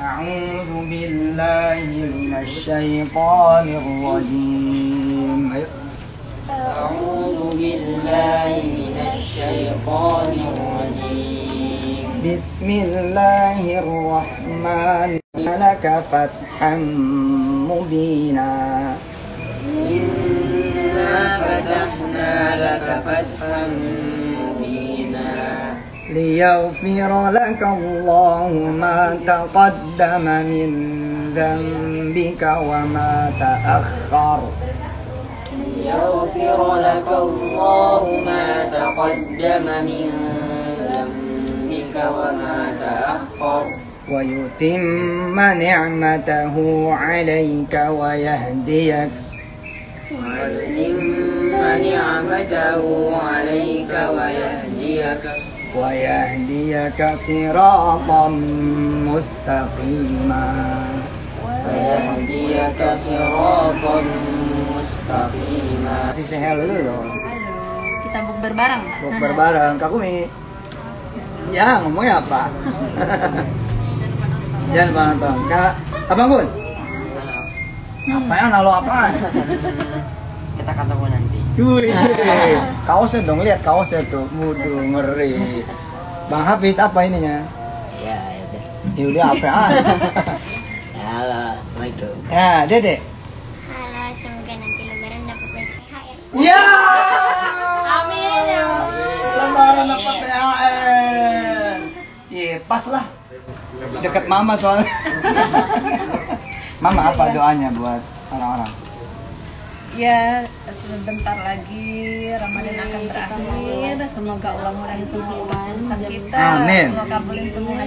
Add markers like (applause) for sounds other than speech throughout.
أعوذ بالله من الشيطان الرجيم. أعوذ بالله من الشيطان الرجيم. بسم الله الرحمن. لك فتحا مبينا. إنا فتحنا لك فتحا مبينا ليغفر لك الله ما تقدم من ذنبك وما تأخر. ليغفر لك الله ما تقدم من ذنبك وما تأخر. ويتم نعمته عليك ويهديك. ويتم نعمته عليك ويهديك. ويهديك صراطا مستقيما ويهديك صراطا مستقيما Kasih say hello dulu dong. Kita bukber bareng. Bukber bareng, Kak Kumi. Ya, ngomongnya apa? (laughs) Jangan lupa nonton. Kak, Abang Gun. Apa yang halo apaan? (laughs) Kita ketemu nanti Wih, (laughs) kaosnya dong, lihat kaosnya tuh. Muduh, ngeri. Bang Hafiz, apa ininya? Ya, ya udah. Ya udah apaan? (laughs) Halo, Assalamualaikum ya, Dede. Halo, semoga nanti lebaran dapat banyak THR. Ya! Amin ya Lebaran dapat THR. Iya, pas lah. Dekat mama soalnya. (laughs) mama apa doanya buat orang-orang? Ya, sebentar lagi Ramadan akan berakhir. Semoga Allah murahin semua urusan kita. Amin. Allah kabulin semua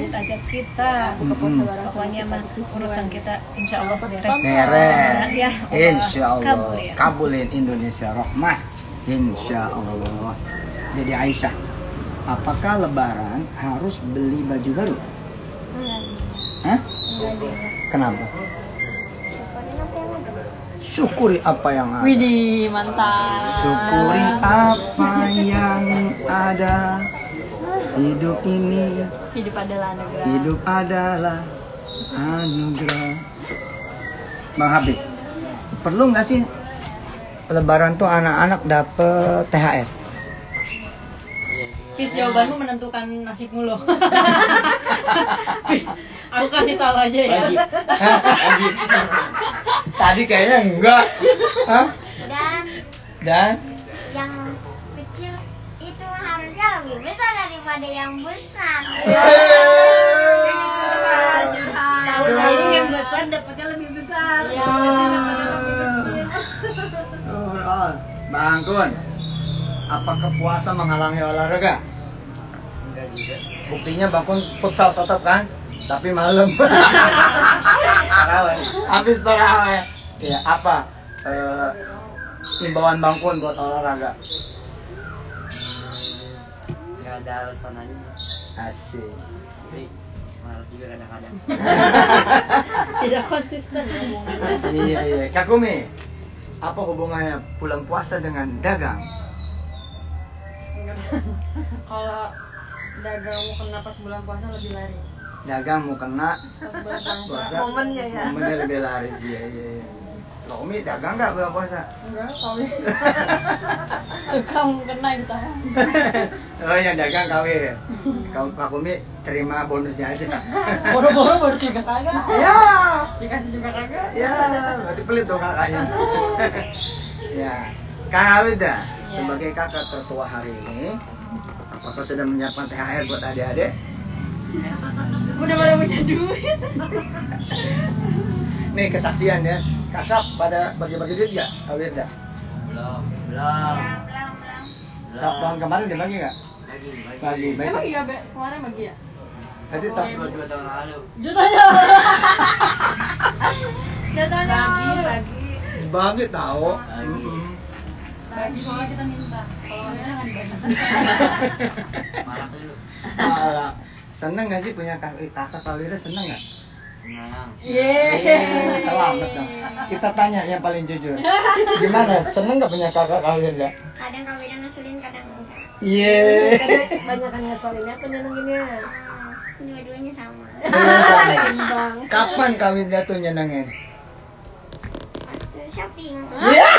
kita. Buka puasa bareng Pokoknya mah urusan kita insya Allah beres. Beres. Ya, Insya Allah. Kabul ya. Kabulin Indonesia rahmah. Insya Allah. Jadi Aisyah, apakah Lebaran harus beli baju baru? Enggak, Hah? enggak juga. Kenapa? Syukuri apa yang ada. Widih, mantap. Syukuri apa yang ada. Hidup ini, Hidup adalah anugerah. hidup adalah anugerah. Bang Habis, perlu nggak sih Lebaran tuh anak-anak dapet THR? Fis, jawabanmu menentukan nasibmu loh. (laughs) Fis, aku kasih tahu aja ya. Tadi kayaknya enggak. Hah? Dan Dan yang kecil itu harusnya lebih besar daripada yang besar. Tahun lalu yang besar dapatnya lebih besar. Ya. Oh, Bang Kun, apakah puasa menghalangi olahraga? Enggak juga Buktinya Bang Kun futsal tetap kan? Tapi malam. (laughs) Habis taraweh. Ya, apa? Eh, himbauan Bang Kun buat olahraga. Enggak ada alasan aja Asik. Tapi malas juga kadang-kadang (laughs) Tidak konsisten ngomongnya. iya iya. Kakumi, apa hubungannya pulang puasa dengan dagang? (laughs) Kalau dagang mau kena pas bulan puasa lebih laris. Dagang mau kena Pas bulan puasa. puasa. Momennya ya. Momennya lebih laris iya iya. iya. Kakumi dagang nggak bulan puasa? Enggak, kami. Tukang kena di tangan. oh yang dagang kawe. Kau Kakumi terima bonusnya aja. Boro-boro baru juga kagak. ya, Dikasih juga kagak. ya, berarti pelit dong kakaknya. ya, Kak Awida sebagai kakak tertua hari ini, apakah sudah menyiapkan THR buat adik-adik? Udah pada punya duit. (laughs) Nih kesaksian ya, kakak pada bagi-bagi duit ya, Awida? Belum Belum belum, belum. Ta- Tahun kemarin dia bagi nggak? Bagi Bagi, baik. Emang iya, Be? Kemarin bagi ya? Berarti tahun Dua, dua tahun lalu Jutanya. (laughs) Datanya bagi, bagi. bagi tahu. Bagi. Soalnya kita minta. Kalau orangnya nggak dibagi. Malah dulu Malah. Seneng gak sih punya kakak kakak Kawira seneng gak? Senang Eh, selamat dong. Kita tanya yang paling jujur. Gimana? Seneng gak punya kakak Kawira? Kadang kau bilang ngeselin, kadang enggak. Iya. Banyak kan ngeselinnya, penyenenginnya. Ah, Dua-duanya sama. Iya, sama. Kapan kawin tuh nyenengin? Waktu shopping. Iya.